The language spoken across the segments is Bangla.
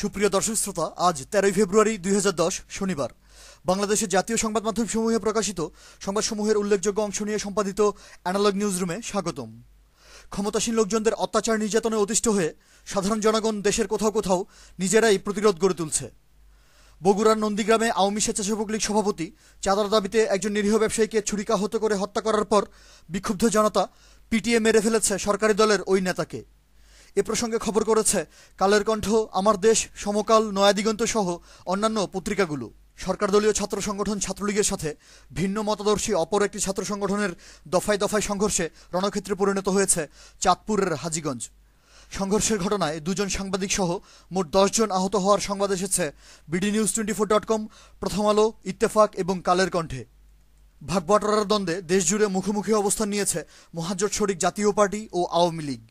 সুপ্রিয় দর্শক শ্রোতা, আজ তেরোই ফেব্রুয়ারি দুই হাজার দশ শনিবার। বাংলাদেশের জাতীয় সংবাদ মাধ্যম সমূহে প্রকাশিত সংবাদসমূহের উল্লেখযোগ্য অংশ নিয়ে সম্পাদিত অ্যানালগ নিউজ রুমে স্বাগতম। ক্ষমতাসীন লোকজনদের অত্যাচার নির্যাতনে অতিষ্ঠ হয়ে সাধারণ জনগণ দেশের কোথাও কোথাও নিজেরাই প্রতিরোধ গড়ে তুলছে। বগুড়ার নন্দীগ্রামে আওয়ামী স্বেচ্ছাসেবক লীগ সভাপতি চাঁদার দাবিতে একজন নিরীহ ব্যবসায়ীকে ছুরিকাহত করে হত্যা করার পর বিক্ষুব্ধ জনতা পিটিয়ে মেরে ফেলেছে সরকারি দলের ওই নেতাকে। এ প্রসঙ্গে খবর করেছে, কালের কণ্ঠ, আমার দেশ, সমকাল, নয়াদিগন্ত সহ অন্যান্য পত্রিকাগুলো। সরকার দলীয় ছাত্র সংগঠন ছাত্রলীগের সাথে ভিন্ন মতাদর্শী অপর একটি ছাত্র সংগঠনের দফায় দফায় সংঘর্ষে রণক্ষেত্রে পরিণত হয়েছে চাঁদপুরের হাজীগঞ্জ। সংঘর্ষের ঘটনায় দুজন সাংবাদিক সহ মোট দশজন আহত হওয়ার সংবাদ এসেছে BD news twenty four dot com Prothom Alo, Ittefaq এবং কালের কণ্ঠে। ভাগবাটোয়ারার দ্বন্দ্বে দেশজুড়ে মুখোমুখি অবস্থান নিয়েছে মহাজোট শরিক জাতীয় পার্টি ও আওয়ামী লীগ।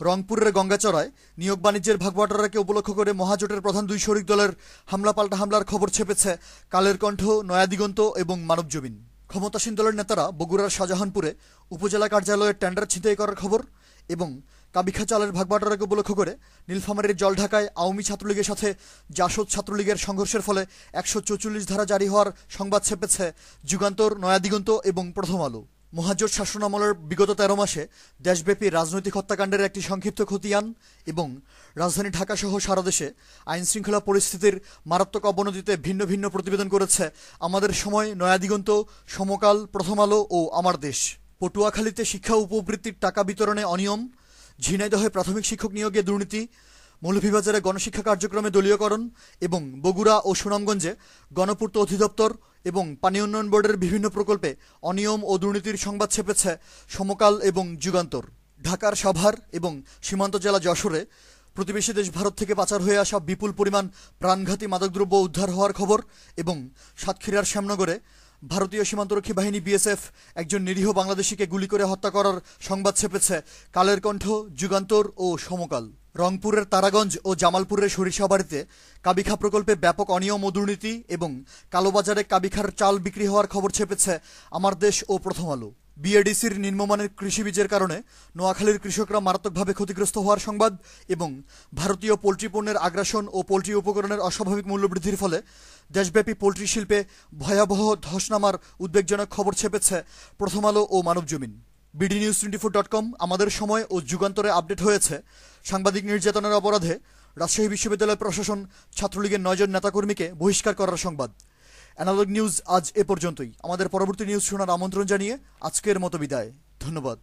রংপুরের গঙ্গাচড়ায় নিয়োগ বাণিজ্যের ভাগবাটোয়ারাকে উপলক্ষ করে মহাজোটের প্রধান দুই শরিক দলের হামলা পাল্টা হামলার খবর ছেপেছে কালের কণ্ঠ, নয়াদিগন্ত এবং মানবজমিন ক্ষমতাসীন দলের নেতারা বগুড়ার শাহজাহানপুরে উপজেলা কার্যালয়ের টেন্ডার ছিনতাই করার খবর এবং কাবিখা চালের ভাগবাটোয়ারাকে উপলক্ষ করে নীলফামারীর জলঢাকায় আওয়ামী ছাত্রলীগের সাথে জাসদ ছাত্রলীগের সংঘর্ষের ফলে একশো ধারা জারি হওয়ার সংবাদ ছেপেছে যুগান্তর, নয়াদিগন্ত এবং প্রথম আলো। মহাজোট শাসনামলের বিগত তেরো মাসে দেশব্যাপী রাজনৈতিক হত্যাকাণ্ডের একটি সংক্ষিপ্ত খতিয়ান এবং রাজধানী ঢাকাসহ সারা দেশে আইন শৃঙ্খলা পরিস্থিতির মারাত্মক অবনতিতে ভিন্ন ভিন্ন প্রতিবেদন করেছে আমাদের সময় নয়াদিগন্ত, সমকাল প্রথম আলো ও আমার দেশ। পটুয়াখালীতে শিক্ষা উপবৃত্তির টাকা বিতরণে অনিয়ম, ঝিনাইদহে প্রাথমিক শিক্ষক নিয়োগে দুর্নীতি মৌলভীবাজারে গণশিক্ষা কার্যক্রমে দলীয়করণ এবং বগুড়া ও সুনামগঞ্জে গণপূর্ত অধিদপ্তর এবং পানি উন্নয়ন বোর্ডের বিভিন্ন প্রকল্পে অনিয়ম ও দুর্নীতির সংবাদ ছেপেছে সমকাল এবং যুগান্তর। ঢাকার সাভার এবং সীমান্ত জেলা যশোরে প্রতিবেশী দেশ ভারত থেকে পাচার হয়ে আসা বিপুল পরিমাণ প্রাণঘাতী মাদকদ্রব্য উদ্ধার হওয়ার খবর এবং সাতক্ষীরার শ্যামনগরে ভারতীয় সীমান্তরক্ষী বাহিনী বিএসএফ একজন নিরীহ বাংলাদেশিকে গুলি করে হত্যা করার সংবাদ ছেপেছে কালের কণ্ঠ, যুগান্তর ও সমকাল। রংপুরের তারাগঞ্জ ও জামালপুরের সরিষাবাড়িতে কাবিখা প্রকল্পে ব্যাপক অনিয়ম ও দুর্নীতি এবং কালোবাজারে কাবিখার চাল বিক্রি হওয়ার খবর ছেপেছে আমার দেশ ও প্রথম আলো। বিএডিসির নিম্নমানের কৃষি বীজের কারণে নোয়াখালীর কৃষকরা মারাত্মকভাবে ক্ষতিগ্রস্ত হওয়ার সংবাদ এবং ভারতীয় পোলট্রি পণ্যের আগ্রাসন ও পোলট্রি উপকরণের অস্বাভাবিক মূল্যবৃদ্ধির ফলে দেশব্যাপী পোলট্রি শিল্পে ভয়াবহ ধস নামার উদ্বেগজনক খবর ছেপেছে প্রথম আলো ও Manabzamin. BD news twenty four dot com Amader Shomoy ও যুগান্তরে আপডেট হয়েছে। সাংবাদিক নির্যাতনের অপরাধে রাজশাহী বিশ্ববিদ্যালয় প্রশাসন ছাত্রলীগের নয়জন নেতাকর্মীকে বহিষ্কার করার সংবাদ। অ্যানালগ নিউজ আজ এ পর্যন্তই। আমাদের পরবর্তী নিউজ শোনার আমন্ত্রণ জানিয়ে আজকের মতো বিদায়। ধন্যবাদ।